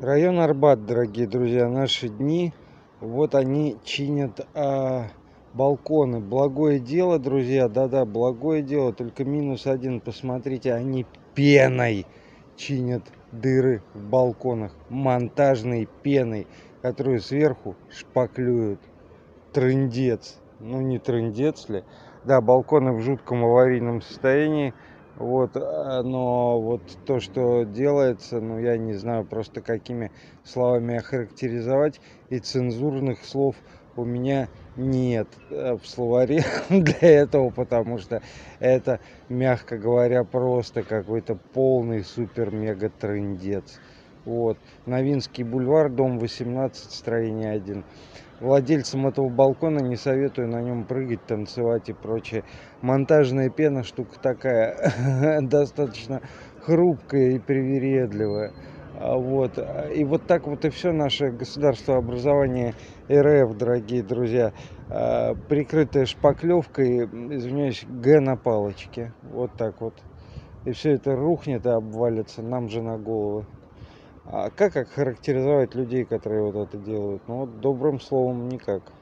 Район Арбат, дорогие друзья, наши дни. Вот они чинят а, балконы. Благое дело, друзья, да-да, благое дело. Только минус один, посмотрите, они пеной чинят дыры в балконах. Монтажной пеной, которую сверху шпаклюют. Трындец. Ну не трындец ли? Да, балконы в жутком аварийном состоянии. Вот, а, но вот то, что делается, ну, я не знаю просто какими словами охарактеризовать, и цензурных слов у меня нет э, в словаре для этого, потому что это, мягко говоря, просто какой-то полный супер-мега трындец. Вот. Новинский бульвар, дом 18, строение 1 владельцам этого балкона не советую на нем прыгать, танцевать и прочее. Монтажная пена штука такая, достаточно хрупкая и привередливая. А вот. И вот так вот и все наше государство образования РФ, дорогие друзья, а, прикрытое шпаклевкой, извиняюсь, Г на палочке. Вот так вот. И все это рухнет и обвалится нам же на головы. А как охарактеризовать людей, которые вот это делают? Ну вот добрым словом никак.